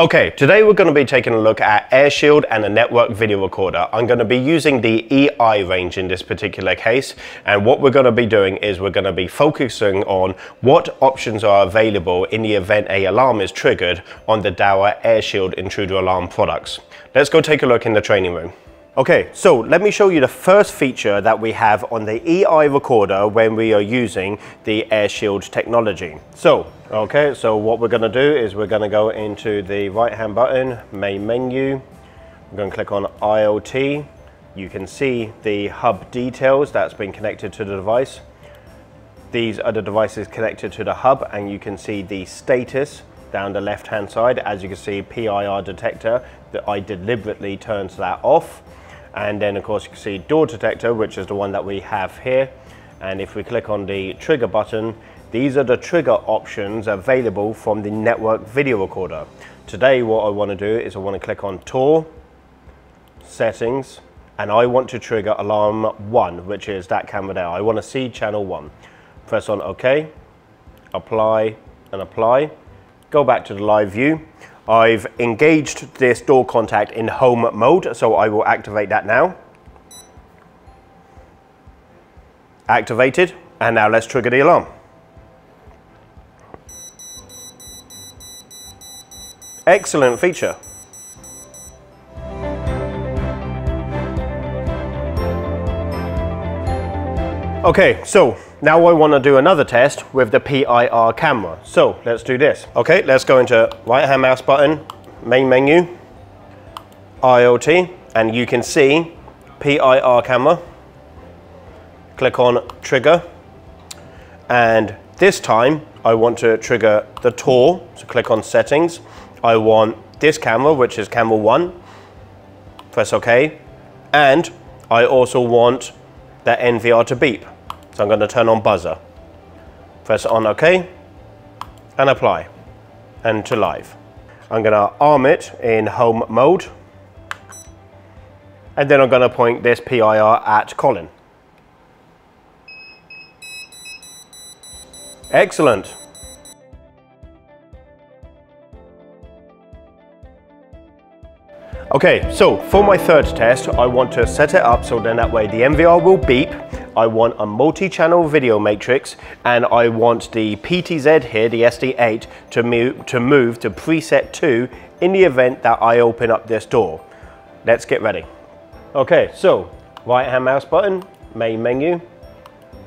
Okay, today we're going to be taking a look at AirShield and a network video recorder. I'm going to be using the EI range in this particular case and what we're going to be doing is we're going to be focusing on what options are available in the event a alarm is triggered on the Dahua AirShield intruder alarm products. Let's go take a look in the training room. Okay, so let me show you the first feature that we have on the EI recorder when we are using the AirShield technology. So, okay, so what we're gonna do is we're gonna go into the right hand button, main menu, I'm gonna click on IoT. You can see the hub details that's been connected to the device. These are the devices connected to the hub and you can see the status down the left hand side. As you can see, PIR detector, that I deliberately turned that off. And then of course you can see door detector, which is the one that we have here. And if we click on the trigger button, these are the trigger options available from the network video recorder. Today what I want to do is I want to click on Tour, settings, and I want to trigger alarm 1, which is that camera there. I want to see channel 1. Press on OK, apply and apply. Go back to the live view. I've engaged this door contact in home mode, so I will activate that now. Activated, and now let's trigger the alarm. Excellent feature. Okay, so now I want to do another test with the PIR camera. So let's do this. Okay, let's go into right hand mouse button, main menu, IoT, and you can see PIR camera. Click on trigger. And this time I want to trigger the Tour. So click on settings. I want this camera, which is camera one. Press OK. And I also want that NVR to beep. So I'm going to turn on buzzer. Press on OK and apply and to live. I'm going to arm it in home mode and then I'm going to point this PIR at Colin. Excellent. Okay, so for my third test, I want to set it up so then that way the NVR will beep I want a multi-channel video matrix and I want the PTZ here, the SD8, to move, to move to preset 2 in the event that I open up this door. Let's get ready. Okay, so right hand mouse button, main menu,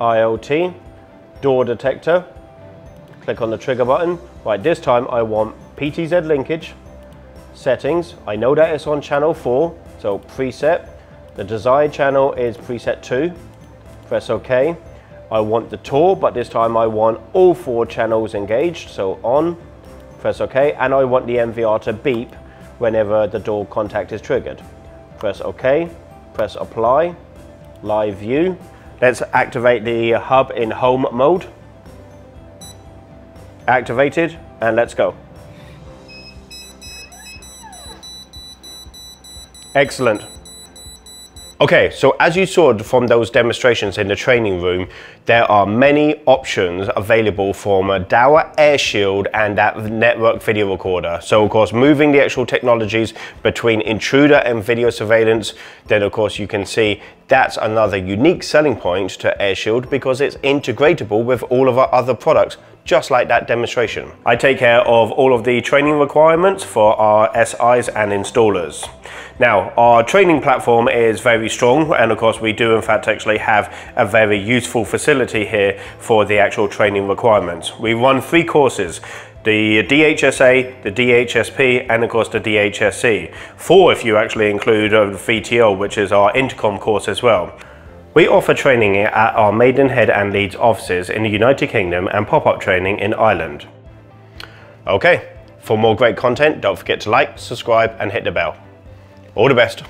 IoT, door detector, click on the trigger button. Right, this time I want PTZ linkage, settings. I know that it's on channel 4, so preset. The desired channel is preset 2 press OK. I want the Tour, but this time I want all four channels engaged, so on, press OK, and I want the NVR to beep whenever the door contact is triggered. Press OK, press apply, live view. Let's activate the hub in home mode. Activated, and let's go. Excellent. Okay, so as you saw from those demonstrations in the training room, there are many options available from a Dahua AirShield and that network video recorder. So of course, moving the actual technologies between intruder and video surveillance, then of course you can see that's another unique selling point to AirShield because it's integratable with all of our other products just like that demonstration. I take care of all of the training requirements for our SIs and installers. Now, our training platform is very strong, and of course, we do in fact actually have a very useful facility here for the actual training requirements. We run three courses the DHSA, the DHSP, and of course the DHSC. Four if you actually include uh, the VTO, which is our intercom course as well. We offer training at our Maidenhead and Leeds offices in the United Kingdom and pop-up training in Ireland. Okay, for more great content, don't forget to like, subscribe and hit the bell. All the best.